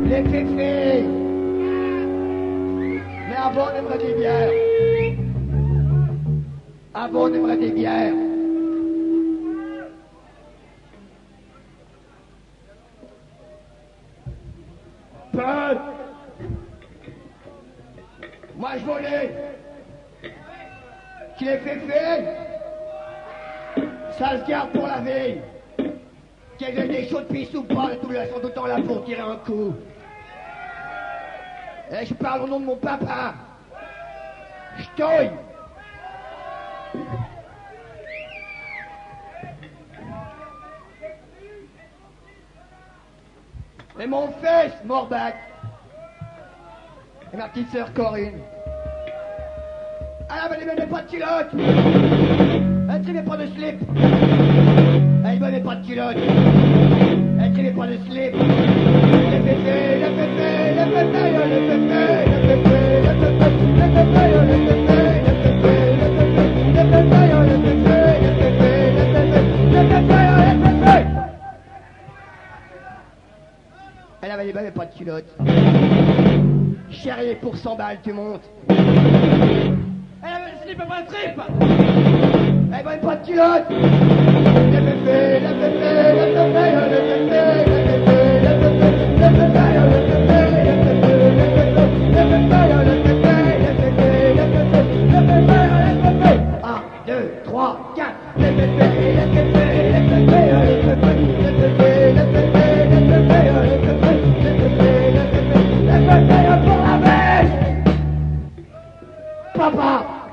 Les féfés Mais avant, on aimerait des bières. Avant, on aimerait des bières. Peu Moi, je volais. Qui les féfés Ça se garde pour la veille. Qu'elle ait des chaudes pistes ou pas, tous les sont tout le temps là pour tirer un coup. Et je parle au nom de mon papa. Stoy. Et mon fils, Morbac. Et ma petite sœur Corinne. Ah, mais elle pas de Elle n'avait pas slip. Le pépé, le pépé, le pépé, le pépé, le pépé, le pépé, le pépé, le pépé, le pépé, le pépé, le pépé, le pépé, le pépé, le pépé, le pépé. Elle avait même pas de culotte. Chérie, pour 100 balles, tu montes. Elle avait slip, pas le trip eh ben, pas de culotte La pépé, la pépé, la pépé, deux, trois, quatre pour la Papa